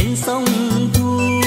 bên sông thu.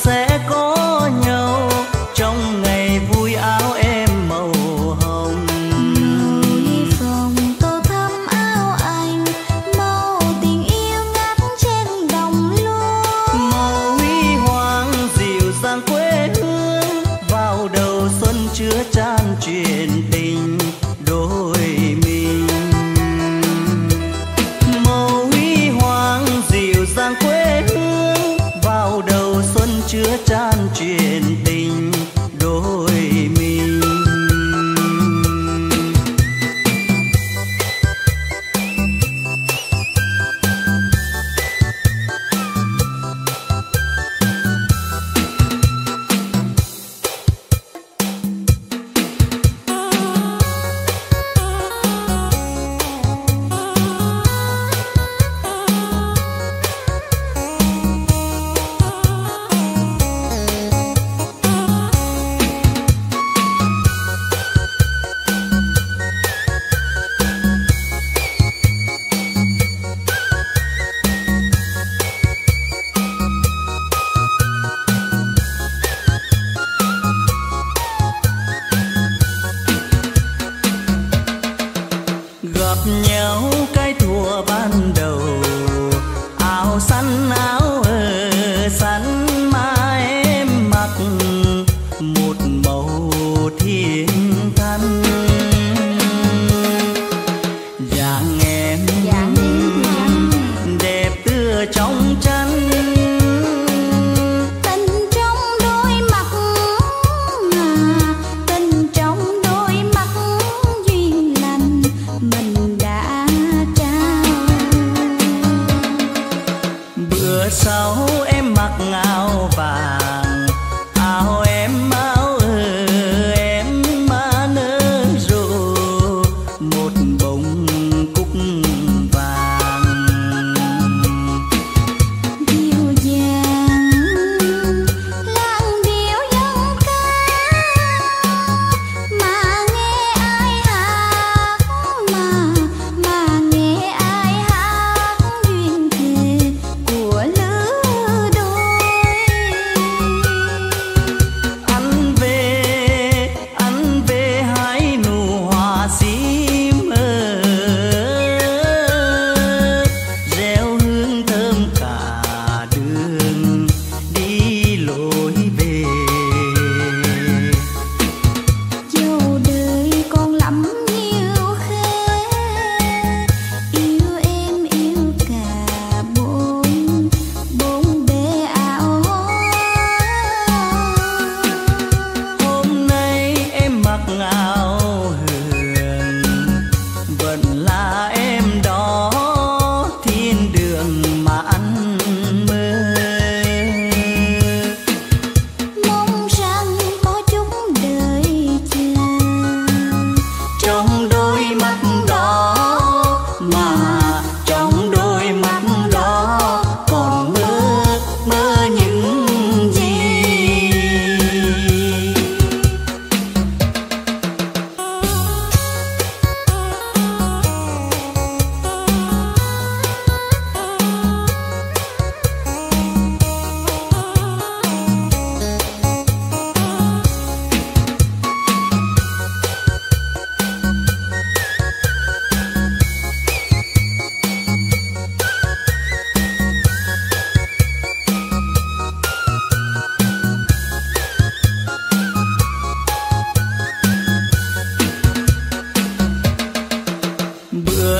said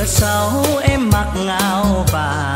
mưa sau em mặc áo vàng.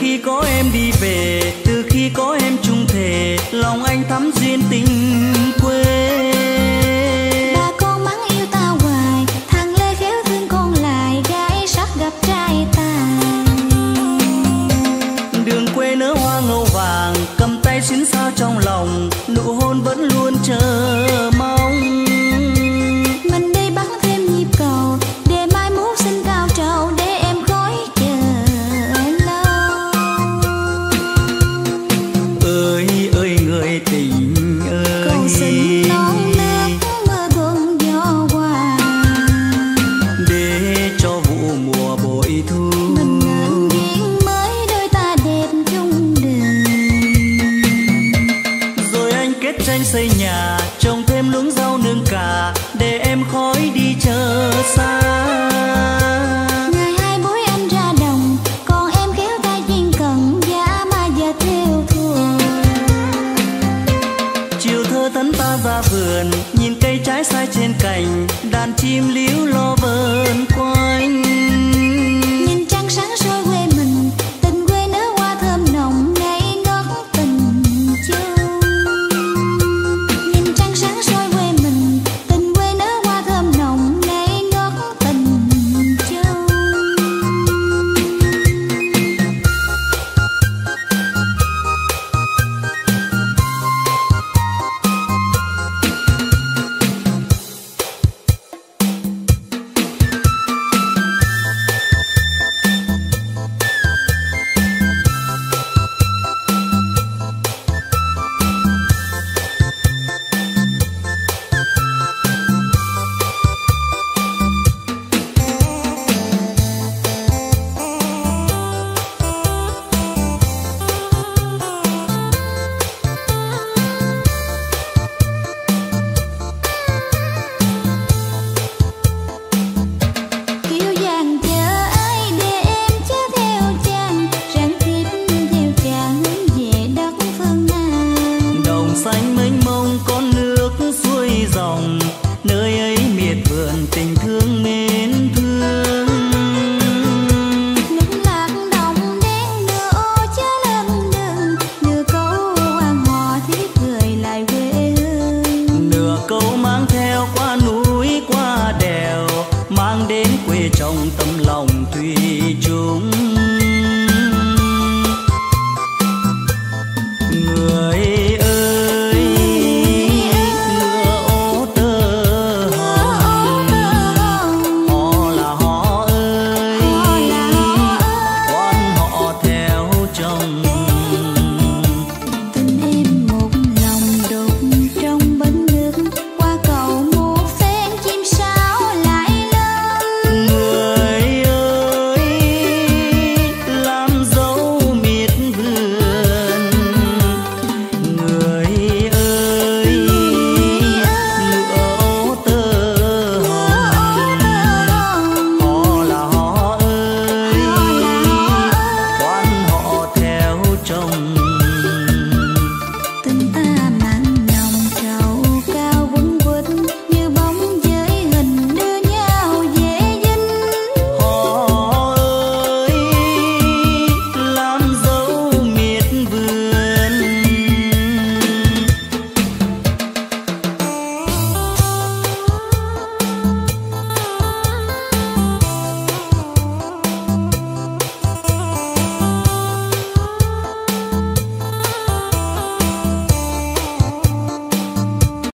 khi có em đi về, từ khi có em chung thể, lòng anh thắm duyên tình. và vườn nhìn cây trái sai trên cành đàn chim líu lo